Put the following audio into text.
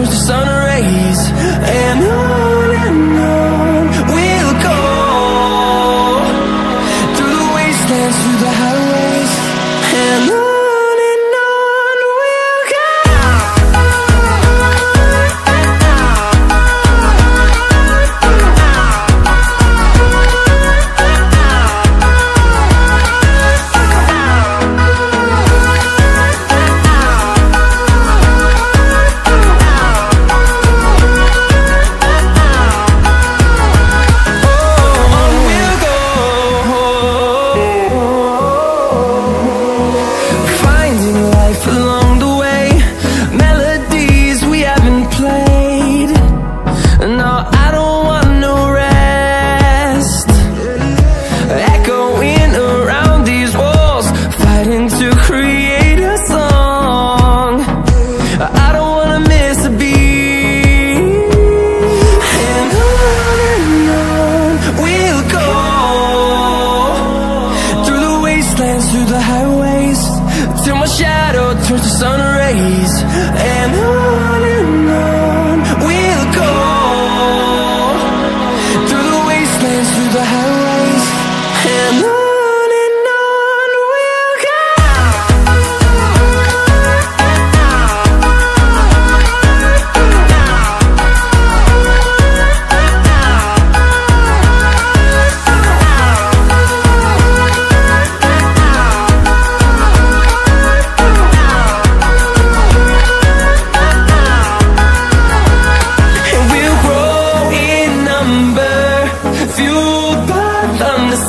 turns to sun shadow turns to sun rays. And on